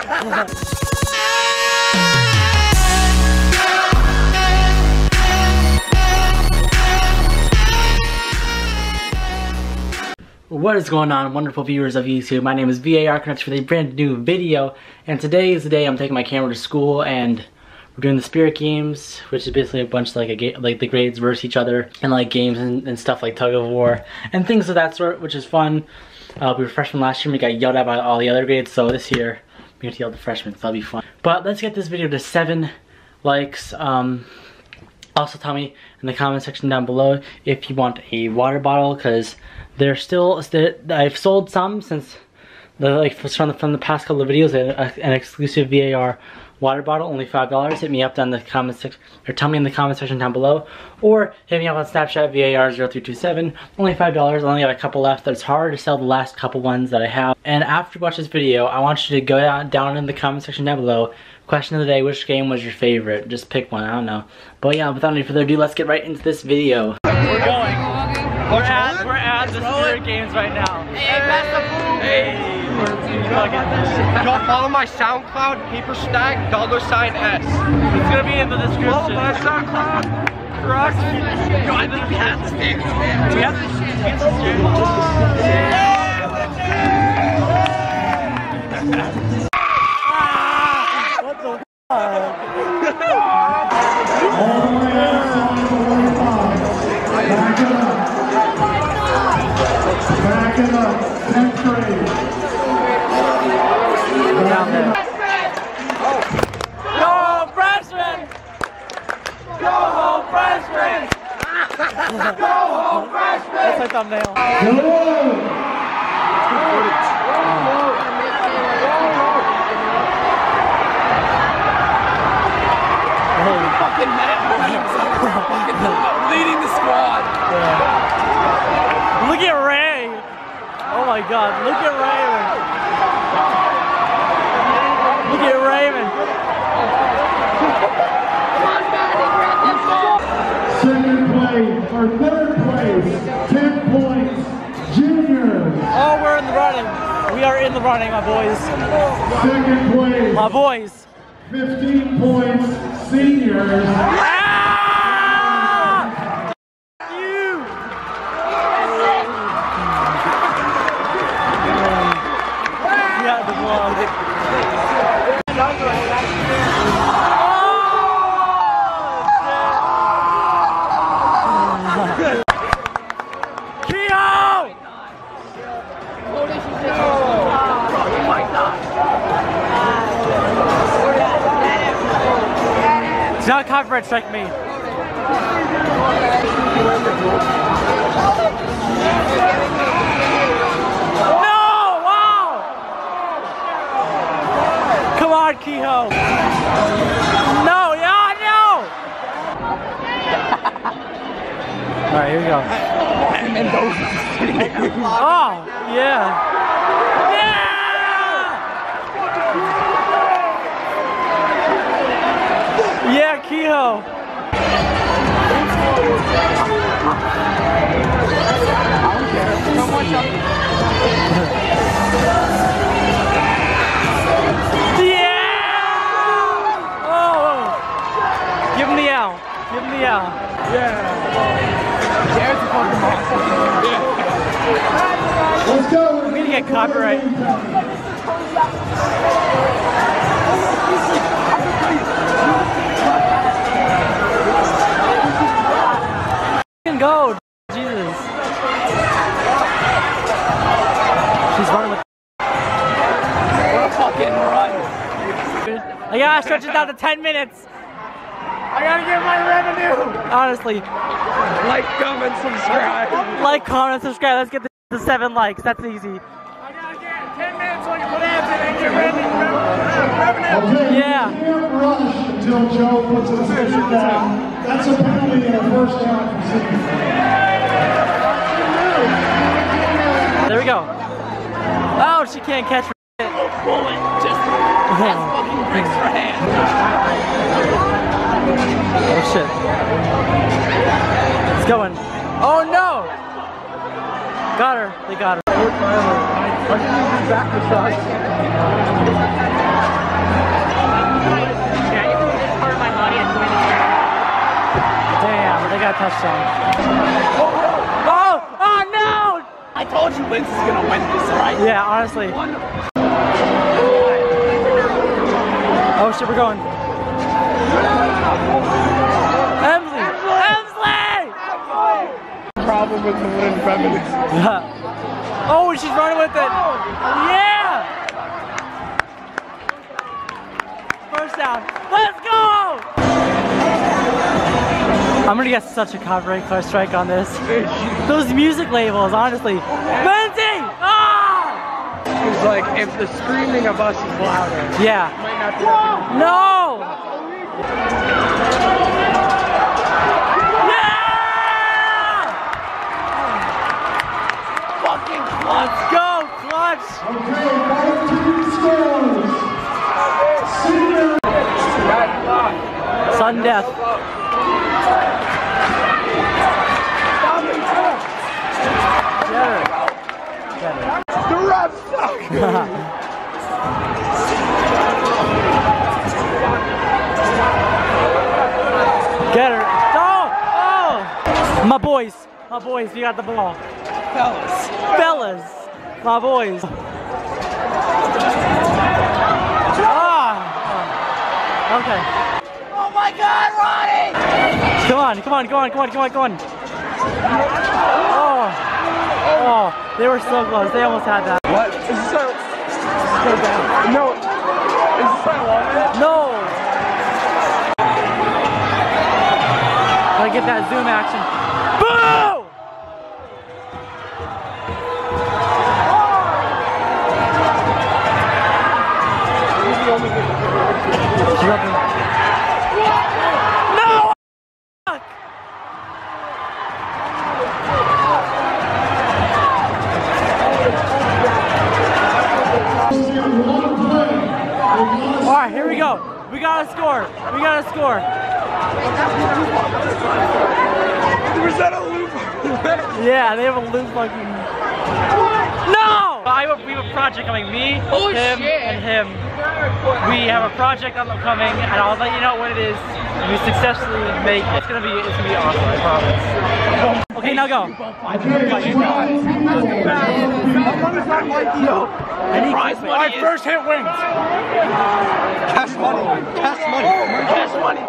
What is going on, wonderful viewers of YouTube? My name is VAR Connects with a brand new video, and today is the day I'm taking my camera to school and we're doing the spirit games, which is basically a bunch of like a like the grades versus each other, and like games and, and stuff like tug of war and things of that sort, which is fun. Uh, we were freshmen last year, we got yelled at by all the other grades, so this year we get to yell at the freshmen, so that'll be fun. But let's get this video to seven likes. Um, also tell me in the comment section down below if you want a water bottle because they're still, I've sold some since the like from the, from the past couple of videos, an exclusive VAR water bottle, only $5. Hit me up down in the comment section, or tell me in the comment section down below. Or hit me up on Snapchat, VAR0327, only $5. I only got a couple left. It's hard to sell the last couple ones that I have. And after you watch this video, I want you to go down, down in the comment section down below. Question of the day, which game was your favorite? Just pick one, I don't know. But yeah, without any further ado, let's get right into this video. We're going. We're at, we're at the Spirit Games right now. Hey, that's the food. Go follow my SoundCloud, paper stack, dollar sign S. It's gonna be in the description. Follow my SoundCloud. Crux. Yo, I think we have to stay. We have to get to What the Back it up. 10th grade. down there. Go freshman! Go home freshman! Go home freshman! That's my thumbnail. Go! Fucking Matt Williams. Leading the squad. Look at Ray! Oh my god, look at Raven! Look at Raven! Second place, or third place, 10 points, juniors. Oh, we're in the running. We are in the running, my boys. Second place, My boys. 15 points, seniors. Ah! Copyright strike me. No! Wow! Come on, Kehoe. No, yeah, no! All right, here we go. Oh, yeah. Yeah! Yeah, Kehoe. Yeah! Oh, oh! Give him the L. Give him the L. Let's go. I'm gonna get copyright. I gotta stretch it down to 10 minutes. I gotta get my revenue. Honestly, Like, comment, subscribe. like, comment, subscribe. Let's get the, the seven likes. That's easy. I gotta get 10 minutes so I can put ads in and get revenue. Okay, Yeah. you can't rush until Joe puts his finger down. That's a penalty and a first down for Sydney. There we go. Oh, she can't catch it. That's. Oh shit. It's going. Oh no! Got her. They got her. Damn, they got a touchdown. Oh, oh no! I told you Lindsay's gonna win this, right? Yeah, honestly. Wonderful. Oh shit, we're going. Emsley! Emsley! Problem with the wooden feminist. oh, she's running with it. Yeah! First down. Let's go! I'm gonna get such a copyright strike on this. Those music labels, honestly. Lindsay! Ah! Like if the screaming of us is louder, Yeah. might not be No! Yeah! Fucking clutch. Let's go, clutch! Okay, varsity scores. Senior Sudden death. Get her. Get her. The refs suck. Get her. Oh! Oh! My boys. My boys, you got the ball. Fellas. Fellas. My boys. Ah! Okay. Oh my god, Ronnie! Come on, come on, come on, come on, come on, come on. Oh. Oh, they were so close. They almost had that. What? Is this our... Go down. No. Is this our long No! Gotta get that zoom action. Boo! Go. We gotta score. We gotta score. Was that a loop? Yeah, they have a loop fucking. No! I have, we have a project coming. Me, Oh, him, shit. and him. We have a project upcoming, and I'll let you know what it is. We successfully make it. It's gonna be, it's gonna be awesome. I promise. Okay, now go. Any My first hit wins. Cash money. Cash money. Cash money.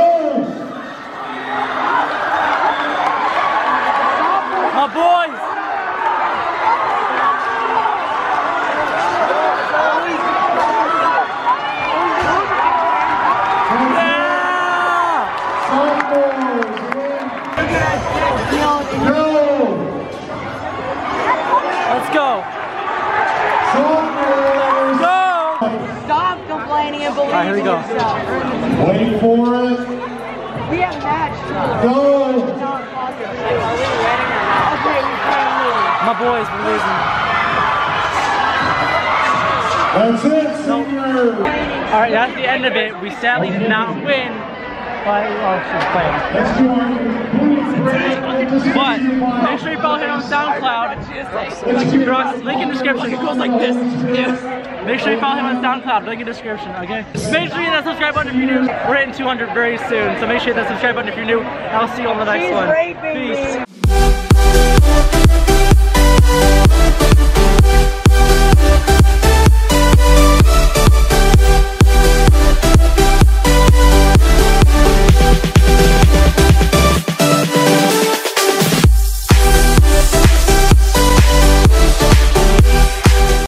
My boys. Yeah! Let's go. Right, here we go. yourself. wait for it. We have a match. Go! John Foster. Are we winning or not? Okay, we're playing lose. My boys, we're losing. That's it, senior. All right, that's the end of it. We sadly did not win, but oh, she's playing. Let's do our complete break. But make sure you follow him SoundCloud. Link in description. It goes like this. Make sure you follow him on SoundCloud. Link in description, okay? Make sure you hit that subscribe button if you're new. We're hitting 200 very soon, so make sure you hit that subscribe button if you're new. I'll see you on the next She's one. Great, Peace.